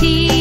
see